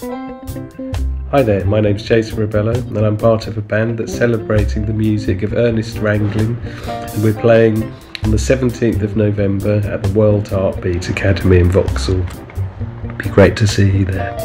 Hi there, my name's Jason Rebello, and I'm part of a band that's celebrating the music of Ernest Ranglin, and we're playing on the 17th of November at the World Art Heartbeat Academy in Vauxhall. It'd be great to see you there.